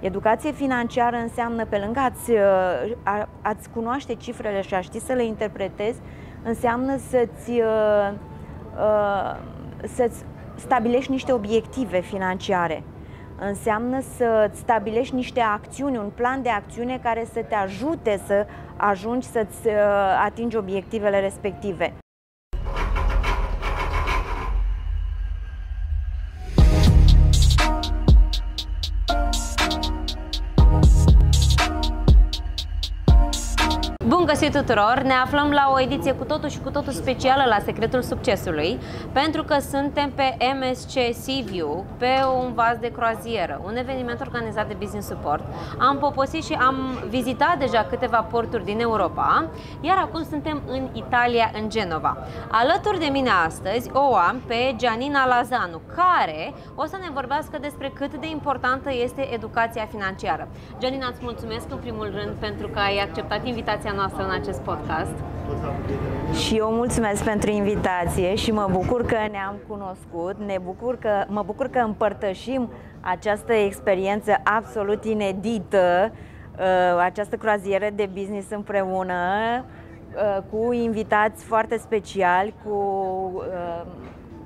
Educație financiară înseamnă, pe lângă ați, a, ați cunoaște cifrele și a ști să le interpretezi, înseamnă să-ți, uh, uh, să-ți stabilești niște obiective financiare. Înseamnă să stabilești niște acțiuni, un plan de acțiune care să te ajute să ajungi să-ți uh, atingi obiectivele respective. Găsit tuturor! Ne aflăm la o ediție cu totul și cu totul specială la Secretul Succesului, pentru că suntem pe MSC Seaview, pe un vas de croazieră, un eveniment organizat de Business Support. Am poposit și am vizitat deja câteva porturi din Europa, iar acum suntem în Italia, în Genova. Alături de mine astăzi o am pe Gianina Lazanu, care o să ne vorbească despre cât de importantă este educația financiară. Gianina, îți mulțumesc în primul rând pentru că ai acceptat invitația noastră noastră în acest podcast. Și eu mulțumesc pentru invitație și mă bucur că ne-am cunoscut, ne bucur că, mă bucur că împărtășim această experiență absolut inedită, uh, această croazieră de business împreună, uh, cu invitați foarte speciali, cu uh,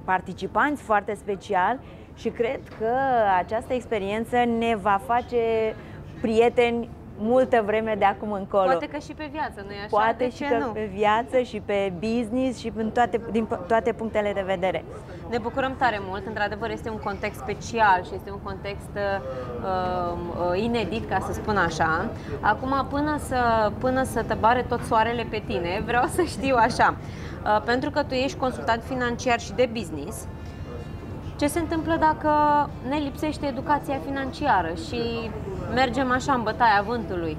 participanți foarte speciali și cred că această experiență ne va face prieteni multă vreme de acum încolo. Poate că și pe viață, nu-i așa? Poate de și că nu? pe viață și pe business și în toate, din toate punctele de vedere. Ne bucurăm tare mult, într-adevăr este un context special și este un context uh, uh, inedit, ca să spun așa. Acum, până să, până să te bare tot soarele pe tine, vreau să știu așa, uh, pentru că tu ești consultant financiar și de business, ce se întâmplă dacă ne lipsește educația financiară și mergem așa în bătaia vântului?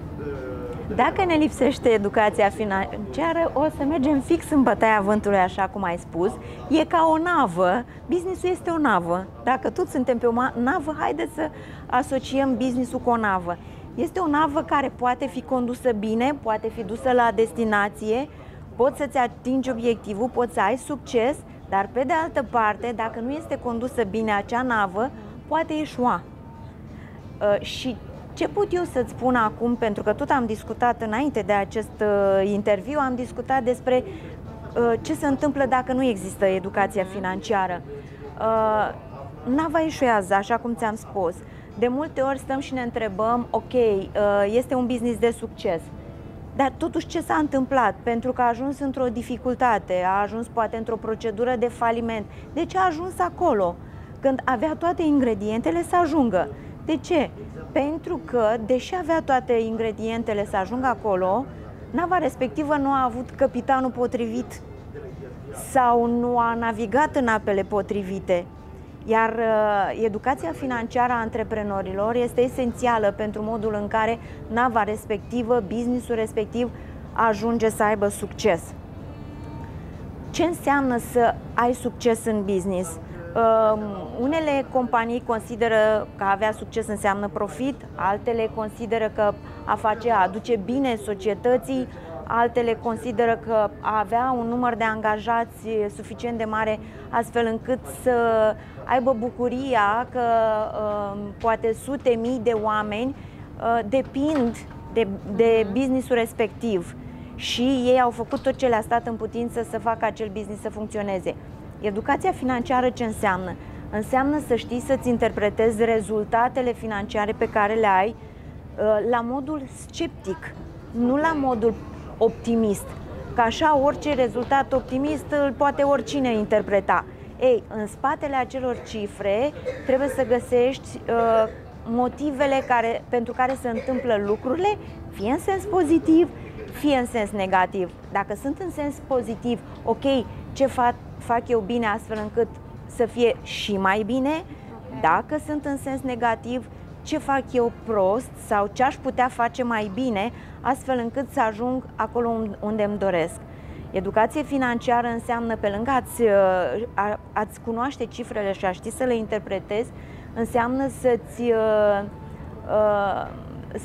Dacă ne lipsește educația financiară, o să mergem fix în bătaia vântului, așa cum ai spus. E ca o navă. Businessul este o navă. Dacă toți suntem pe o navă, haideți să asociem businessul cu o navă. Este o navă care poate fi condusă bine, poate fi dusă la destinație, poți să-ți atingi obiectivul, poți să ai succes, dar pe de altă parte, dacă nu este condusă bine acea navă, poate eșua. Uh, și ce pot eu să-ți spun acum, pentru că tot am discutat înainte de acest uh, interviu, am discutat despre uh, ce se întâmplă dacă nu există educația financiară. Nava eșuează, așa cum ți-am spus. De multe ori stăm și ne întrebăm, ok, este un business de succes, dar totuși ce s-a întâmplat? Pentru că a ajuns într-o dificultate, a ajuns poate într-o procedură de faliment. De ce a ajuns acolo? Când avea toate ingredientele să ajungă. De ce? Pentru că, deși avea toate ingredientele să ajungă acolo, nava respectivă nu a avut capitanul potrivit sau nu a navigat în apele potrivite. Iar uh, educația financiară a antreprenorilor este esențială pentru modul în care nava respectivă, businessul respectiv ajunge să aibă succes. Ce înseamnă să ai succes în business? Uh, unele companii consideră că a avea succes înseamnă profit, altele consideră că a face a aduce bine societății, altele consideră că a avea un număr de angajați suficient de mare astfel încât să aibă bucuria că uh, poate sute mii de oameni uh, depind de, de businessul respectiv și ei au făcut tot ce le-a stat în putință să facă acel business să funcționeze. Educația financiară ce înseamnă? Înseamnă să știi să-ți interpretezi rezultatele financiare pe care le ai uh, la modul sceptic, nu la modul optimist. Că așa orice rezultat optimist îl poate oricine interpreta. Ei, în spatele acelor cifre trebuie să găsești uh, motivele care, pentru care se întâmplă lucrurile, fie în sens pozitiv, fie în sens negativ. Dacă sunt în sens pozitiv, ok, ce fac, fac eu bine astfel încât să fie și mai bine, dacă sunt în sens negativ, ce fac eu prost sau ce aș putea face mai bine astfel încât să ajung acolo unde îmi doresc. Educație financiară înseamnă, pe lângă ați, uh, ați cunoaște cifrele și a ști să le interpretezi, înseamnă să-ți, uh, uh,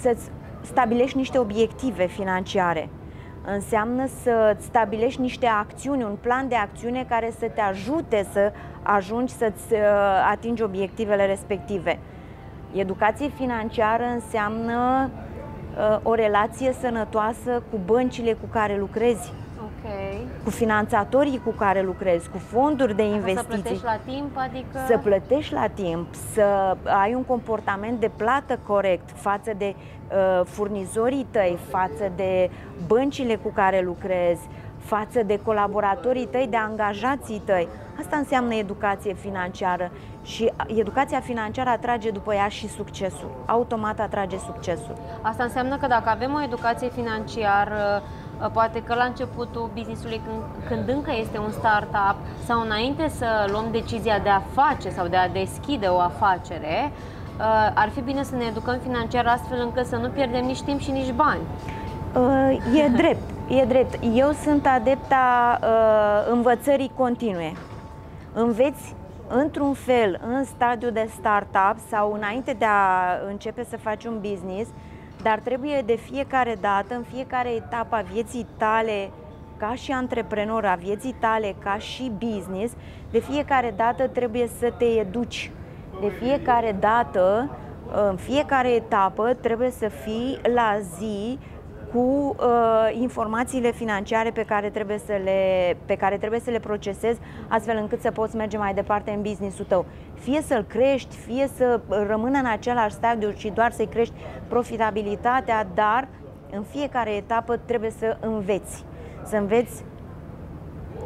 să-ți stabilești niște obiective financiare. Înseamnă să stabilești niște acțiuni, un plan de acțiune care să te ajute să ajungi să-ți atingi obiectivele respective. Educație financiară înseamnă uh, o relație sănătoasă cu băncile cu care lucrezi, Ok. cu finanțatorii cu care lucrezi, cu fonduri de Asta investiții. Să plătești la timp, adică... Să plătești la timp, să ai un comportament de plată corect față de uh, furnizorii tăi, față de băncile cu care lucrezi, față de colaboratorii tăi, de angajații tăi. Asta înseamnă educație financiară și educația financiară atrage după ea și succesul. Automat atrage succesul. Asta înseamnă că dacă avem o educație financiară, uh, poate că la începutul businessului, când, când încă este un startup sau înainte să luăm decizia de a face sau de a deschide o afacere, uh, ar fi bine să ne educăm financiar astfel încât să nu pierdem nici timp și nici bani. Uh, E drept, e drept. Eu sunt adepta uh, învățării continue. Înveți într-un fel în stadiul de startup sau înainte de a începe să faci un business, dar trebuie de fiecare dată, în fiecare etapă a vieții tale, ca și antreprenor, a vieții tale, ca și business, de fiecare dată trebuie să te educi. De fiecare dată, în fiecare etapă, trebuie să fii la zi cu uh, informațiile financiare pe care trebuie să le pe care trebuie să le procesezi astfel încât să poți merge mai departe în businessul tău. Fie să-l crești, fie să rămână în același stadiu și doar să-i crești profitabilitatea, dar în fiecare etapă trebuie să înveți. Să înveți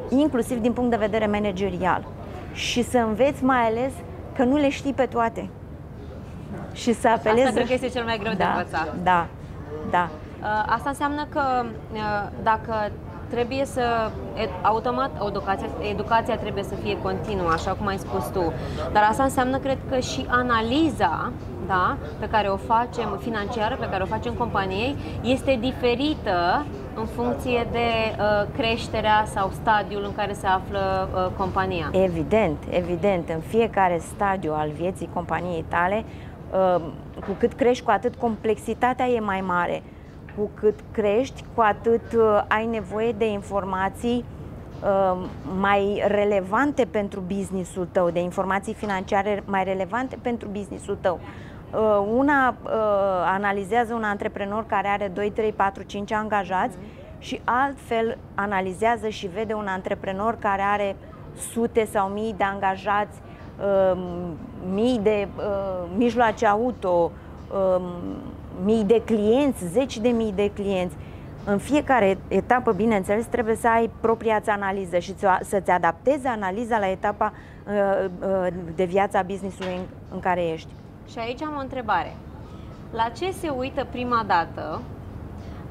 inclusiv din punct de vedere managerial și să înveți mai ales că nu le știi pe toate. Și să apelezi Asta cred că este cel mai greu de da, învățat. Da, da. Uh, Asta înseamnă că uh, dacă trebuie să, ed- automat, educația, educația trebuie să fie continuă, așa cum ai spus tu, dar asta înseamnă, cred că și analiza da, pe care o facem, financiară, pe care o facem companiei, este diferită în funcție de uh, creșterea sau stadiul în care se află uh, compania. Evident, evident, în fiecare stadiu al vieții companiei tale, uh, cu cât crești, cu atât complexitatea e mai mare. Cu cât crești, cu atât uh, ai nevoie de informații uh, mai relevante pentru businessul tău, de informații financiare mai relevante pentru businessul tău. Uh, Una uh, analizează un antreprenor care are 2, 3, 4, 5 angajați și altfel analizează și vede un antreprenor care are sute sau mii de angajați, um, mii de uh, mijloace auto, um, mii de clienți, zeci de mii de clienți. În fiecare etapă, bineînțeles, trebuie să ai propria ți analiză și ți- să-ți adaptezi analiza la etapa uh, uh, de viața businessului în, în care ești. Și aici am o întrebare. La ce se uită prima dată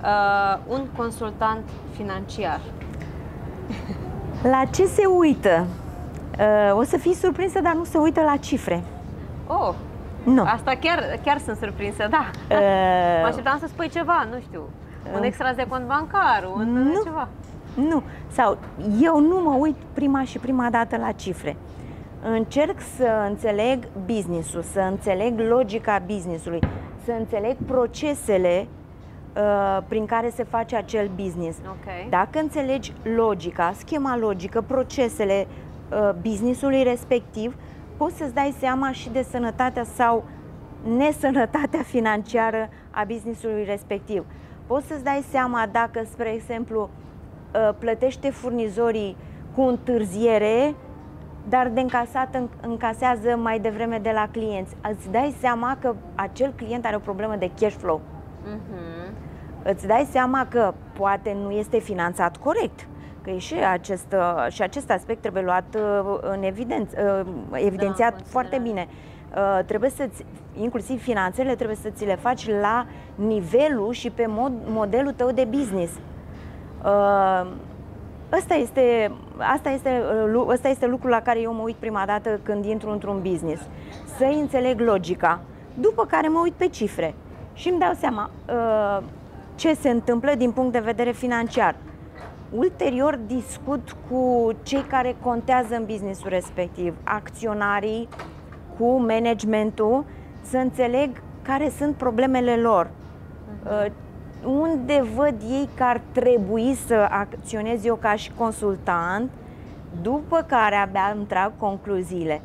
uh, un consultant financiar? La ce se uită? Uh, o să fii surprinsă, dar nu se uită la cifre. Oh, Nu. asta chiar, chiar sunt surprinsă, da. Uh, Mă așteptam să spui ceva, nu știu, un extras de cont bancar, un Nu. ceva. Nu. Sau eu nu mă uit prima și prima dată la cifre. Încerc să înțeleg businessul, să înțeleg logica businessului, să înțeleg procesele uh, prin care se face acel business. Ok. Dacă înțelegi logica, schema logică, procesele uh, businessului respectiv, poți să-ți dai seama și de sănătatea sau nesănătatea financiară a businessului respectiv. Poți să-ți dai seama dacă, spre exemplu, uh, plătește furnizorii cu întârziere, dar de încasat în- încasează mai devreme de la clienți. Îți dai seama că acel client are o problemă de cash flow Mhm. îți dai seama că poate nu este finanțat corect. Că e și acest, uh, și acest aspect trebuie luat uh, în evidență, uh, evidențiat considerare. foarte bine. Uh, Trebuie să inclusiv finanțele trebuie să ți le faci la nivelul și pe mod, modelul tău de business. Uh, Ăsta este, asta este, uh, lu- ăsta este lucrul la care eu mă uit prima dată când intru într-un business. Să înțeleg logica, după care mă uit pe cifre și îmi dau seama uh, ce se întâmplă din punct de vedere financiar. Ulterior discut cu cei care contează în businessul respectiv, acționarii, cu managementul, să înțeleg care sunt problemele lor. Uh, unde văd ei că ar trebui să acționez eu ca și consultant, după care abia îmi trag concluziile.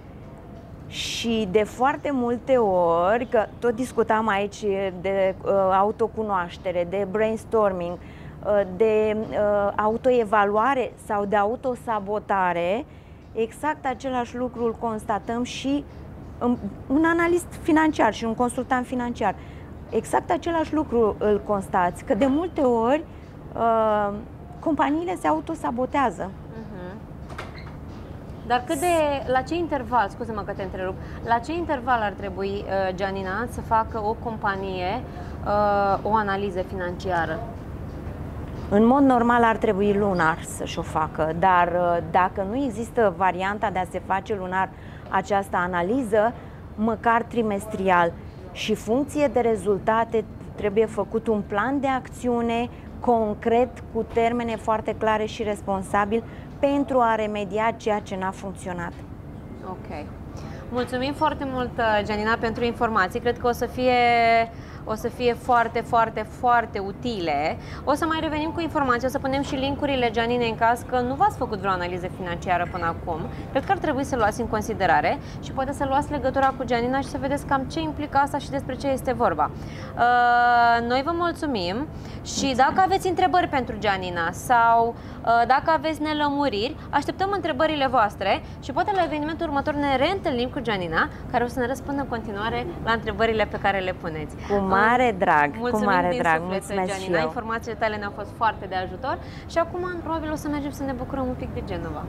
Și de foarte multe ori, că tot discutam aici de uh, autocunoaștere, de brainstorming, uh, de uh, autoevaluare sau de autosabotare, exact același lucru îl constatăm și um, un analist financiar și un consultant financiar. Exact același lucru îl constați, că de multe ori uh, companiile se autosabotează. Dar cât de, la ce interval, scuze-mă că te întrerup, la ce interval ar trebui, uh, Gianina, să facă o companie uh, o analiză financiară? În mod normal ar trebui lunar să-și o facă, dar uh, dacă nu există varianta de a se face lunar această analiză, măcar trimestrial și funcție de rezultate trebuie făcut un plan de acțiune concret, cu termene foarte clare și responsabil pentru a remedia ceea ce n-a funcționat. Ok. Mulțumim foarte mult, Janina, pentru informații. Cred că o să fie o să fie foarte, foarte, foarte utile. O să mai revenim cu informații, o să punem și linkurile Gianine în caz că nu v-ați făcut vreo analiză financiară până acum. Cred că ar trebui să luați în considerare și poate să luați legătura cu Gianina și să vedeți cam ce implică asta și despre ce este vorba. Uh, noi vă mulțumim și dacă aveți întrebări pentru Gianina sau uh, dacă aveți nelămuriri, așteptăm întrebările voastre și poate la evenimentul următor ne reîntâlnim cu Gianina, care o să ne răspundă în continuare la întrebările pe care le puneți. Cu mare drag, Mulțumim cu mare din drag, suflet, mulțumesc Gianina. și eu. Informațiile tale ne-au fost foarte de ajutor și acum probabil o să mergem să ne bucurăm un pic de Genova.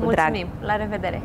Cu drag. Mulțumim, la revedere!